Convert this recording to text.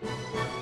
Música